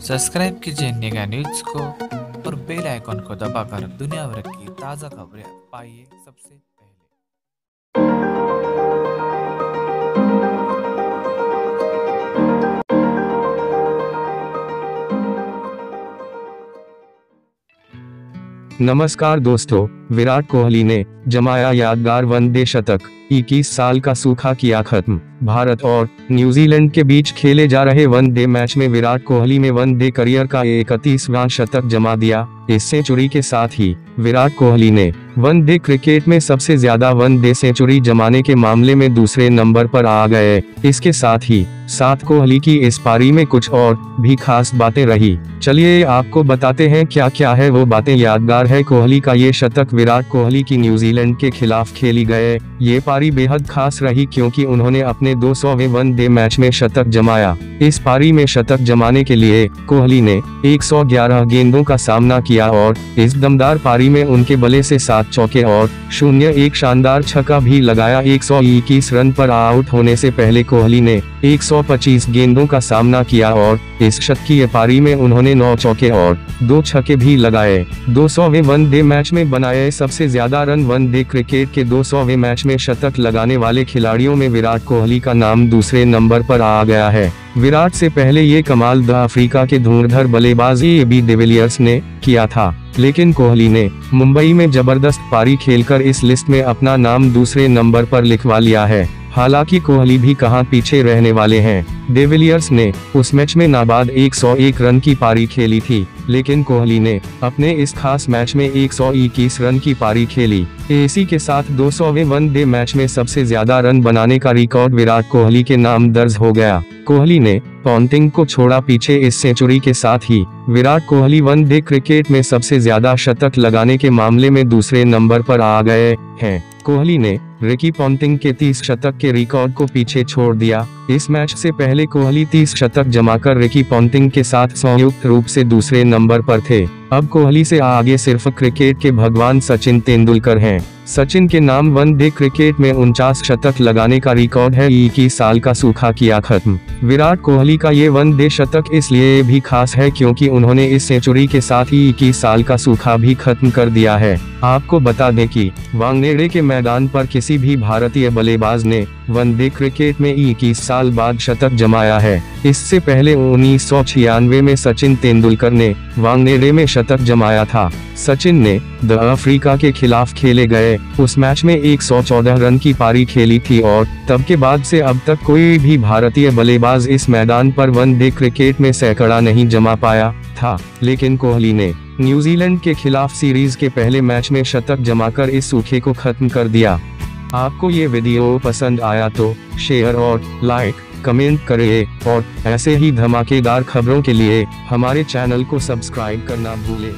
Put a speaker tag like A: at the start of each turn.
A: Subscribe कीजिए निगाह news को और बेल आइकन को दबाकर दुनिया भर की ताज़ा खबरें पाइए सबसे पहले।
B: नमस्कार दोस्तों विराट कोहली ने जमाया यादगार वनडे शतक 21 साल का सूखा किया खत्म। भारत और न्यूजीलैंड के बीच खेले जा रहे वनडे मैच में विराट कोहली ने वनडे करियर का इकतीसवां शतक जमा दिया। इस सेंचुरी के साथ ही, विराट कोहली ने वनडे क्रिकेट में सबसे ज़्यादा वनडे सेंचुरी जमाने के मामले में दूसरे नंबर पर आ गए। इसके साथ ही, साथ कोहली की इस पारी में कुछ और भी खास बातें रही। चलिए आपको बताते हैं क्या क्या है वो बातें। यादगार है कोहली का ये शतक विराट कोहली की न्यूजीलैंड के खिलाफ खेली गए। ये पारी बेहद खास रही क्योंकि उन्होंने अपने 200वें वनडे मैच में शतक जमाया। इस पारी में शतक जमाने के लिए कोहली ने 111 गेंदों का सामना किया और इस दमदार पारी में उनके बले से सात चौके और शून्य एक शानदार छक्का भी लगाया। 121 रन पर आउट होने से पहले कोहली ने 125 गेंदों का सामना किया और इस शतकीय पारी में उन्होंने नौ चौके और दो छक्के भी लगाए। 200वें वनडे मैच में बनाए सबसे ज़्यादा रन वन डे क्रिकेट के 200वें मैच में शतक लगाने वाले खिलाड़ियों में विराट कोहली का नाम दूसरे नंबर पर आ गया है। विराट से पहले ये कमाल द अफ्रीका के धूर्धर बल्लेबाज ए बी डिविलियर्स ने किया था, लेकिन कोहली ने मुंबई में ज़बरदस्त पारी खेलकर इस लिस्ट में अपना नाम दूसरे नंबर पर लिखवा लिया है। हालाँकि कोहली भी कहाँ पीछे रहने वाले हैं डेविलियर्स ने उस मैच में नाबाद 101 रन की पारी खेली थी, लेकिन कोहली ने अपने इस खास मैच में 121 रन की पारी खेली। एसी के साथ 200वें वनडे मैच में सबसे ज़्यादा रन बनाने का रिकॉर्ड विराट कोहली के नाम दर्ज हो गया। कोहली ने पॉन्टिंग को छोड़ा पीछे इस सेंचुरी के साथ ही, Virat Kohli one day cricket में सबसे ज़्यादा शतक लगाने के मामले में दूसरे नंबर पर आ गए हैं। कोहली ने रिकी पॉन्टिंग के 30 शतक के रिकॉर्ड को पीछे छोड़ दिया। इस मैच से पहले कोहली 30 शतक जमाकर रिकी पॉन्टिंग के साथ संयुक्त रूप से दूसरे नंबर पर थे। अब कोहली से आगे सिर्फ़ क्रिकेट के भगवान सचिन तेंदुलकर हैं। सचिन के नाम वनडे क्रिकेट में उनचास शतक लगाने का रिकॉर्ड है, इक्कीस साल का सूखा किया खत्म। विराट कोहली का ये वनडे शतक इसलिए भी खास है क्योंकि उन्होंने इस सेंचुरी के साथ ही इक्कीस साल का सूखा भी खत्म कर दिया है। आपको बता दें कि वांगनेड़े के मैदान पर किसी भी भारतीय बल्लेबाज ने वनडे क्रिकेट में इक्कीस साल बाद शतक जमाया है। इससे पहले उन्नीस सौ छियानवे में सचिन तेंदुलकर ने वांगनेड़े में शतक जमाया था। सचिन ने द अफ्रीका के खिलाफ खेले गए उस मैच में 114 रन की पारी खेली थी और तब के बाद से अब तक कोई भी भारतीय बल्लेबाज इस मैदान पर वनडे क्रिकेट में सैकड़ा नहीं जमा पाया था। लेकिन कोहली ने न्यूजीलैंड के खिलाफ सीरीज़ के पहले मैच में शतक जमाकर इस सूखे को खत्म कर दिया। आपको ये वीडियो पसंद आया तो शेयर और लाइक कमेंट करें और ऐसे ही धमाकेदार खबरों के लिए हमारे चैनल को सब्सक्राइब करना भूलें।